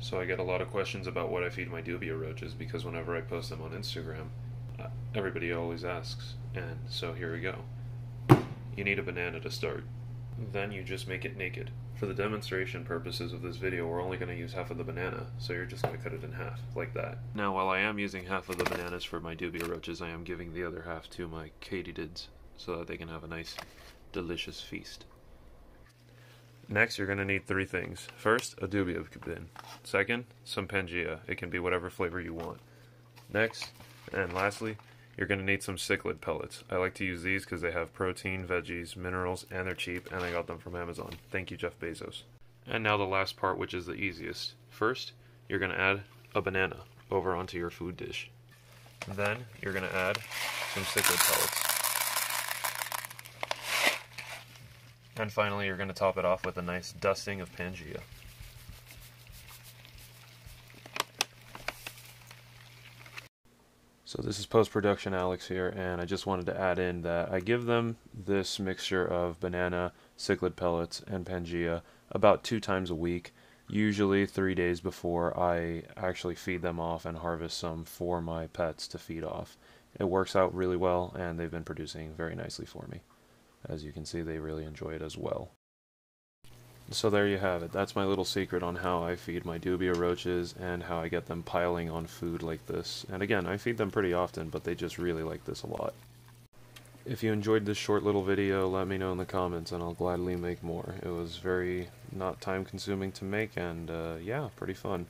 So I get a lot of questions about what I feed my dubia roaches because whenever I post them on Instagram, uh, everybody always asks. And so here we go. You need a banana to start. Then you just make it naked. For the demonstration purposes of this video, we're only going to use half of the banana, so you're just going to cut it in half, like that. Now, while I am using half of the bananas for my dubia roaches, I am giving the other half to my katydids, so that they can have a nice, delicious feast. Next, you're going to need three things. First, a dubia bin. Second, some Pangea. It can be whatever flavor you want. Next, and lastly, you're going to need some cichlid pellets. I like to use these because they have protein, veggies, minerals, and they're cheap, and I got them from Amazon. Thank you, Jeff Bezos. And now the last part, which is the easiest. First, you're going to add a banana over onto your food dish. Then, you're going to add some cichlid pellets. And finally, you're going to top it off with a nice dusting of Pangea. So this is post-production Alex here, and I just wanted to add in that I give them this mixture of banana, cichlid pellets, and Pangea about two times a week, usually three days before I actually feed them off and harvest some for my pets to feed off. It works out really well, and they've been producing very nicely for me. As you can see, they really enjoy it as well. So there you have it. That's my little secret on how I feed my dubia roaches and how I get them piling on food like this. And again, I feed them pretty often, but they just really like this a lot. If you enjoyed this short little video, let me know in the comments and I'll gladly make more. It was very not time consuming to make and uh, yeah, pretty fun.